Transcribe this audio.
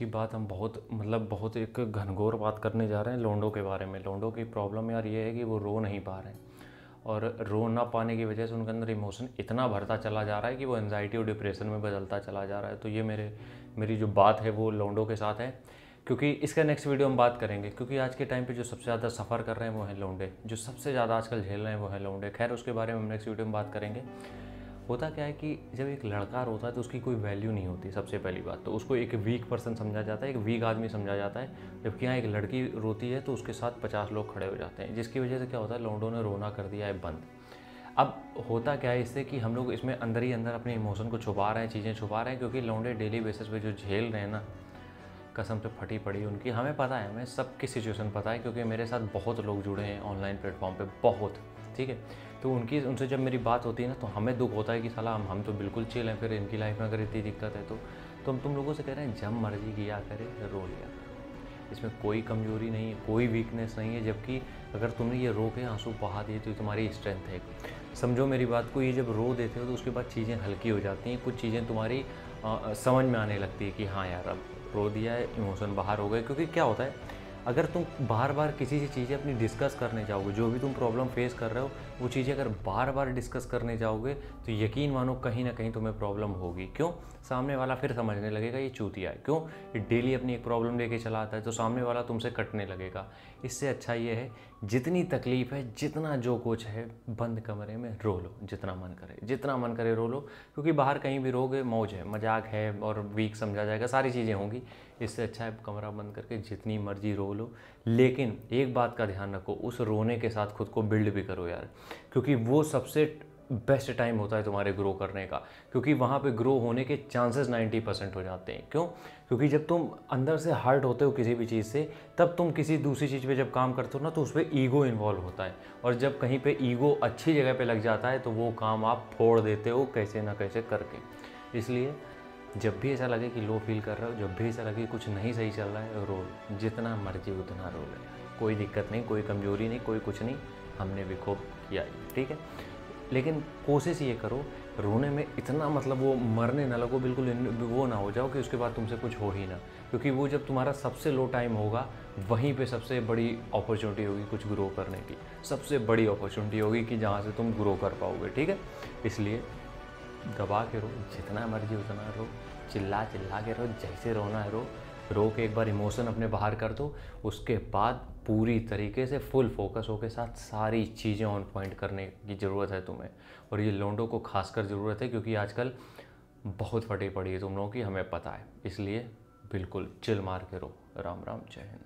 की बात हम बहुत मतलब बहुत एक घनघोर बात करने जा रहे हैं लोंडो के बारे में। लोंडो की प्रॉब्लम यार ये है कि वो रो नहीं पा रहे हैं। और रो ना पाने की वजह से उनके अंदर इमोशन इतना भरता चला जा रहा है कि वो एनजाइटी और डिप्रेशन में बदलता चला जा रहा है। तो ये मेरे, मेरी जो बात है वो लोंडो के साथ है। क्योंकि इसका नेक्स्ट वीडियो हम बात करेंगे, क्योंकि आज के टाइम पे जो सबसे ज़्यादा सफ़र कर रहे हैं वो हैं लोंडे। जो सबसे ज़्यादा आजकल झेल रहे हैं वो हैं लोंडे। खैर, उसके बारे में हम नेक्स्ट वीडियो में बात करेंगे। होता क्या है कि जब एक लड़का रोता है तो उसकी कोई वैल्यू नहीं होती, सबसे पहली बात। तो उसको एक वीक पर्सन समझा जाता है, एक वीक आदमी समझा जाता है। जबकि यहाँ एक लड़की रोती है तो उसके साथ पचास लोग खड़े हो जाते हैं, जिसकी वजह से क्या होता है, लोंडो ने रोना कर दिया है बंद। अब होता क्या है इससे कि हम लोग इसमें अंदर ही अंदर अपने इमोशन को छुपा रहे हैं, चीज़ें छुपा रहे हैं, क्योंकि लौंडे डेली बेसिस पे जो झेल रहे हैं ना, कसम से फटी पड़ी उनकी। हमें पता है, हमें सबकी सिचुएशन पता है, क्योंकि मेरे साथ बहुत लोग जुड़े हैं ऑनलाइन प्लेटफॉर्म पे, बहुत। ठीक है? तो उनकी उनसे जब मेरी बात होती है ना तो हमें दुख होता है कि साला हम हम तो बिल्कुल चिल हैं फिर इनकी लाइफ में अगर इतनी दिक्कत है तो। तो हम तुम लोगों से कह रहे हैं जब मर्ज़ी किया करे रो लिया। इसमें कोई कमज़ोरी नहीं है कोई वीकनेस नहीं है जबकि अगर तुमने ये रो के आँसू बहा दिए तो ये तुम्हारी स्ट्रेंथ है। समझो मेरी बात को ये जब रो देते हो तो उसके बाद चीज़ें हल्की हो जाती हैं कुछ चीज़ें तुम्हारी आ, समझ में आने लगती है कि हाँ यार अब रो दिया है इमोशन बाहर हो गए क्योंकि क्या होता है अगर तुम बार बार किसी से चीज़ें अपनी डिस्कस करने जाओगे, जो भी तुम प्रॉब्लम फेस कर रहे हो, वो चीज़ें अगर बार बार डिस्कस करने जाओगे तो यकीन मानो कहीं ना कहीं तुम्हें प्रॉब्लम होगी। क्यों? सामने वाला फिर समझने लगेगा, ये चूतिया है। क्यों? ये डेली अपनी एक प्रॉब्लम लेके चला आता है तो सामने वाला तुमसे कटने लगेगा। इससे अच्छा ये है, जितनी तकलीफ़ है, जितना जो कुछ है, बंद कमरे में रो लो, जितना मन करे। जितना मन करे रो लो, क्योंकि बाहर कहीं भी रोगे, मौज है, मज़ाक है, और वीक समझा जाएगा, सारी चीज़ें होंगी। इससे अच्छा है, कमरा बंद करके जितनी मर्ज़ी रो लो। लेकिन एक बात का ध्यान रखो, उस रोने के साथ खुद को बिल्ड भी करो यार, क्योंकि वो सबसे बेस्ट टाइम होता है तुम्हारे ग्रो करने का, क्योंकि वहाँ पे ग्रो होने के चांसेस 90 परसेंट हो जाते हैं। क्यों? क्योंकि जब तुम अंदर से हर्ट होते हो किसी भी चीज़ से, तब तुम किसी दूसरी चीज़ पे जब काम करते हो ना तो उस पर ईगो इन्वॉल्व होता है। और जब कहीं पे ईगो अच्छी जगह पे लग जाता है तो वो काम आप फोड़ देते हो, कैसे ना कैसे करके। इसलिए जब भी ऐसा लगे कि लो फील कर रहे हो, जब भी ऐसा लगे कुछ नहीं सही चल रहा है रो जितना मर्ज़ी उतना रो ले कोई दिक्कत नहीं, कोई कमज़ोरी नहीं, कोई कुछ नहीं, हमने खूब किया ठीक है? लेकिन कोशिश ये करो, रोने में इतना मतलब वो मरने ना लगो, बिल्कुल वो ना हो जाओ कि उसके बाद तुमसे कुछ हो ही ना। क्योंकि वो जब तुम्हारा सबसे लो टाइम होगा, वहीं पे सबसे बड़ी अपॉर्चुनिटी होगी कुछ ग्रो करने की। सबसे बड़ी अपॉर्चुनिटी होगी कि जहाँ से तुम ग्रो कर पाओगे, ठीक है? इसलिए दबा के रो, जितना मर्ज़ी उतना रो, चिल्ला चिल्ला के रो, जैसे रोना है रो रो के एक बार इमोशन अपने बाहर कर दो, उसके बाद पूरी तरीके से फुल फोकस हो के साथ सारी चीज़ें ऑन पॉइंट करने की ज़रूरत है तुम्हें। और ये लोंडो को खासकर ज़रूरत है क्योंकि आजकल बहुत फटी पड़ी है तुम लोगों की, हमें पता है। इसलिए बिल्कुल चिल मार के रो। राम राम, जय हिंद।